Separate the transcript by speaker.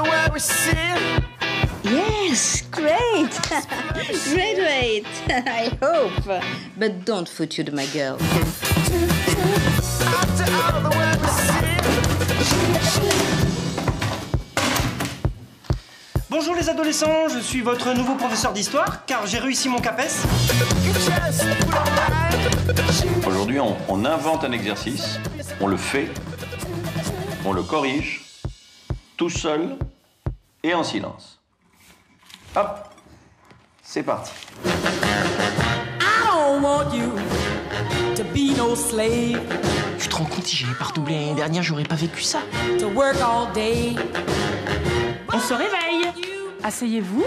Speaker 1: out the way we see.
Speaker 2: Yes, great. great, great. I hope. But don't foot you to my girl.
Speaker 1: Out to out the way we see.
Speaker 3: Bonjour les adolescents, je suis votre nouveau professeur d'histoire car j'ai réussi mon CAPES.
Speaker 4: Aujourd'hui, on, on invente un exercice, on le fait, on le corrige, tout seul et en silence. Hop, c'est parti.
Speaker 5: I don't want you to be no slave,
Speaker 6: Tu te rends compte, si j'avais pas redoublé l'année dernière, j'aurais pas vécu ça.
Speaker 5: to work all day.
Speaker 7: On se réveille. Asseyez-vous.